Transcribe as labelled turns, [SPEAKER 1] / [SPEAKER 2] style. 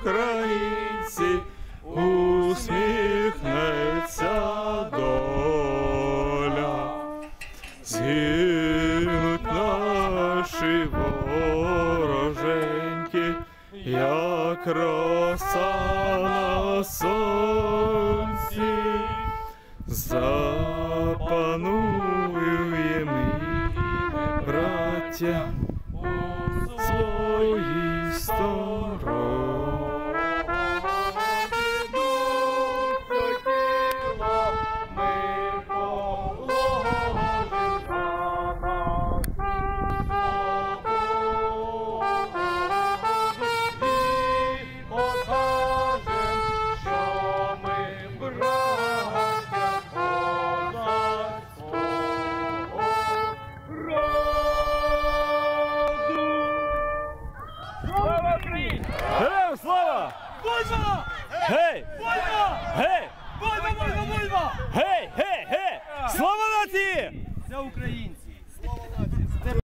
[SPEAKER 1] Українці, усміхнеться доля. Як роса на сонці. Запануємо, браття, у своїй стороні.
[SPEAKER 2] Вольва! Гей! Вольва! Гей! Вольва, вольва, вольва! Гей, гей, гей! Слава нації! Це українці! Слава нації!